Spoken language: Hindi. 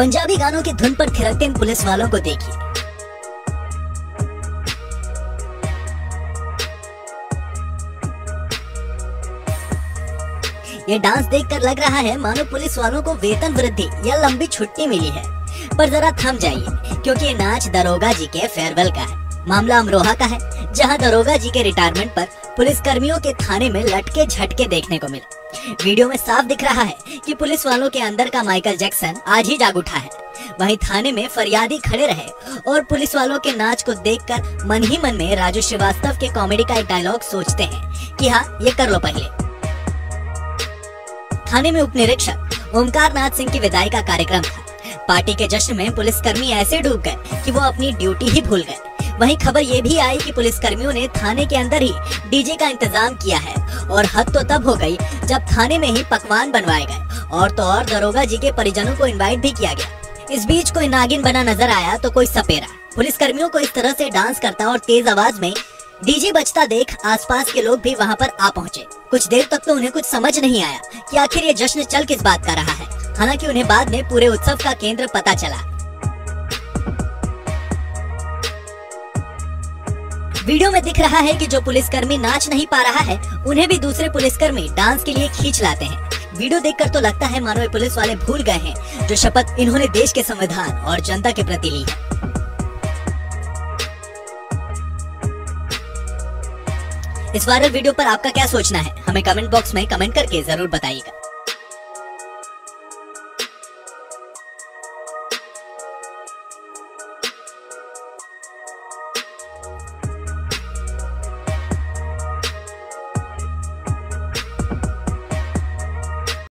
पंजाबी गानों की धुन पर थिरकते इन पुलिस वालों को देखिए ये डांस देखकर लग रहा है मानो पुलिस वालों को वेतन वृद्धि या लंबी छुट्टी मिली है। पर जरा थम जाइए, क्योंकि ये नाच दरोगा जी के फेयरवेल का है। मामला अमरोहा का है, जहाँ दरोगा जी के रिटायरमेंट पर पुलिस कर्मियों के थाने में लटके झटके देखने को मिला। वीडियो में साफ़ दिख रहा है कि पुलिस वालों के अंदर का माइकल जैक्सन आज ही जाग उठा है। वहीं थाने में फरियादी खड़े रहे और पुलिस वालों के नाच को देखकर मन ही मन में राजू श्रीवास्तव के कॉमेडी का एक डायलॉग सोचते हैं कि हाँ ये कर लो पहले। थाने में उप निरीक्षक ओमकार नाथ सिंह की विदाई का कार्यक्रम था। पार्टी के जश्न में पुलिसकर्मी ऐसे डूब गए कि वो अपनी ड्यूटी ही भूल गए। वहीं खबर ये भी आई कि पुलिसकर्मियों ने थाने के अंदर ही डीजे का इंतज़ाम किया है और हद तो तब हो गई जब थाने में ही पकवान बनवाए गए और तो और दरोगा जी के परिजनों को इन्वाइट भी किया गया। इस बीच कोई नागिन बना नज़र आया तो कोई सपेरा। पुलिस कर्मियों को इस तरह से डांस करता और तेज आवाज़ में डीजे बजता देख आसपास के लोग भी वहाँ पर आ पहुँचे। कुछ देर तक तो उन्हें कुछ समझ नहीं आया कि आखिर ये जश्न चल किस बात का रहा है। हालाँकि उन्हें बाद में पूरे उत्सव का केंद्र पता चला। वीडियो में दिख रहा है कि जो पुलिसकर्मी नाच नहीं पा रहा है, उन्हें भी दूसरे पुलिसकर्मी डांस के लिए खींच लाते हैं। वीडियो देखकर तो लगता है मानो पुलिस वाले भूल गए हैं, जो शपथ इन्होंने देश के संविधान और जनता के प्रति ली। इस वायरल वीडियो पर आपका क्या सोचना है? हमें कमेंट बॉक्स में कमेंट करके ज़रूर बताइएगा।